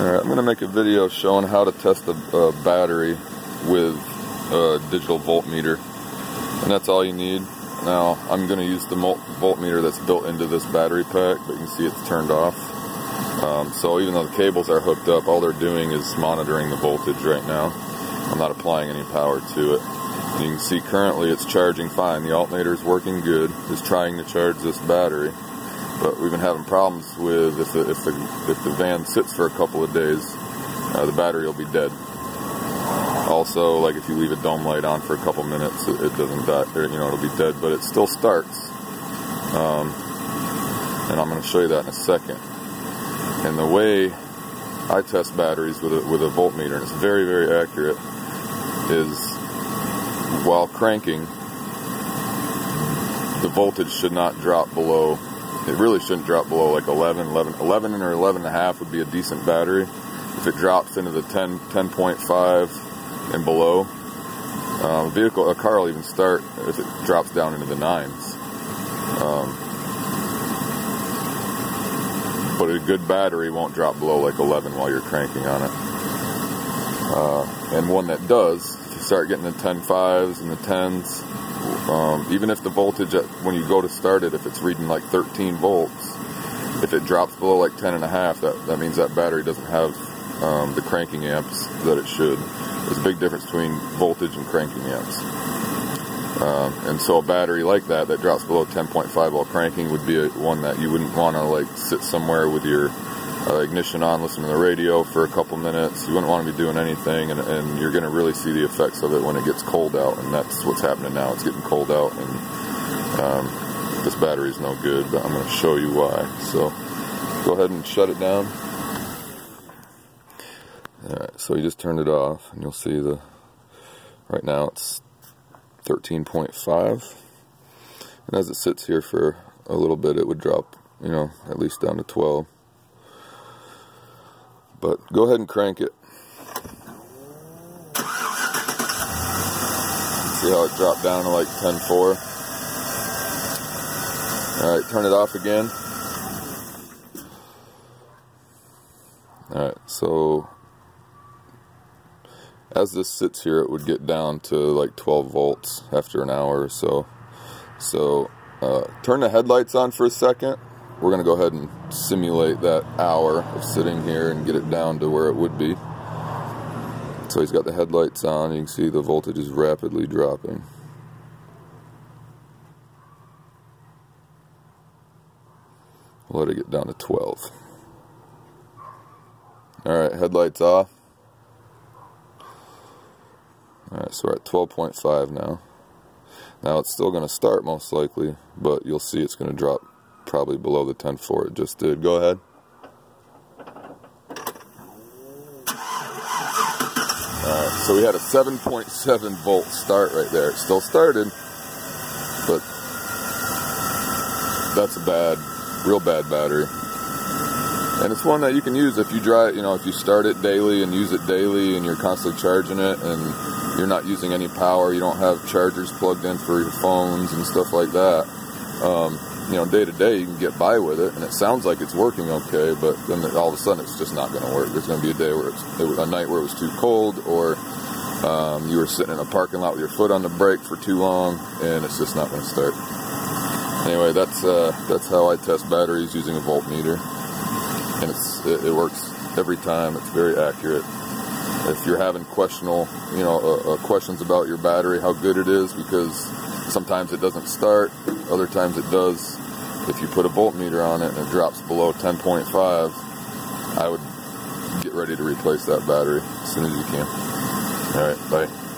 Alright, I'm going to make a video showing how to test a, a battery with a digital voltmeter. And that's all you need. Now, I'm going to use the voltmeter that's built into this battery pack, but you can see it's turned off. Um, so even though the cables are hooked up, all they're doing is monitoring the voltage right now. I'm not applying any power to it. And you can see currently it's charging fine. The alternator is working good. It's trying to charge this battery but we've been having problems with if the, if the, if the van sits for a couple of days, uh, the battery will be dead. Also, like if you leave a dome light on for a couple minutes, it, it doesn't die, you know, it'll be dead, but it still starts. Um, and I'm going to show you that in a second. And the way I test batteries with a, with a voltmeter, and it's very, very accurate, is while cranking, the voltage should not drop below it really shouldn't drop below like 11, 11, 11 or 11 and a half would be a decent battery. If it drops into the 10, 10.5 and below, um, a vehicle, a car will even start if it drops down into the nines. Um, but a good battery won't drop below like 11 while you're cranking on it. Uh, and one that does, if you start getting the 10.5s and the 10s, um, even if the voltage at, when you go to start it, if it's reading like 13 volts, if it drops below like 10 and a half, that, that means that battery doesn't have um, the cranking amps that it should. There's a big difference between voltage and cranking amps. Um, and so a battery like that that drops below 10.5 while cranking would be a, one that you wouldn't want to like sit somewhere with your uh, ignition on, listen to the radio for a couple minutes. You wouldn't want to be doing anything, and, and you're going to really see the effects of it when it gets cold out, and that's what's happening now. It's getting cold out, and um, this battery is no good, but I'm going to show you why. So go ahead and shut it down. Alright, so you just turned it off, and you'll see the, right now it's 13.5, and as it sits here for a little bit, it would drop, you know, at least down to 12. But go ahead and crank it. See how it dropped down to like 10.4? Alright, turn it off again. Alright, so as this sits here, it would get down to like 12 volts after an hour or so. So uh, turn the headlights on for a second we're going to go ahead and simulate that hour of sitting here and get it down to where it would be. So he's got the headlights on. You can see the voltage is rapidly dropping. We'll let it get down to 12. Alright, headlights off. Alright, so we're at 12.5 now. Now it's still going to start most likely, but you'll see it's going to drop probably below the 10.4 it just did. Go ahead. Alright, so we had a 7.7 volt start right there. It still started, but that's a bad, real bad battery. And it's one that you can use if you drive, you know, if you start it daily and use it daily and you're constantly charging it and you're not using any power, you don't have chargers plugged in for your phones and stuff like that. Um, you know, day to day, you can get by with it, and it sounds like it's working okay, but then all of a sudden it's just not going to work. There's going to be a day where it's it was a night where it was too cold, or um, you were sitting in a parking lot with your foot on the brake for too long, and it's just not going to start. Anyway, that's uh, that's how I test batteries using a voltmeter, and it's it, it works every time. It's very accurate. If you're having questionable, you know, uh, uh, questions about your battery, how good it is, because sometimes it doesn't start, other times it does if you put a voltmeter on it and it drops below 10.5, I would get ready to replace that battery as soon as you can. All right, bye.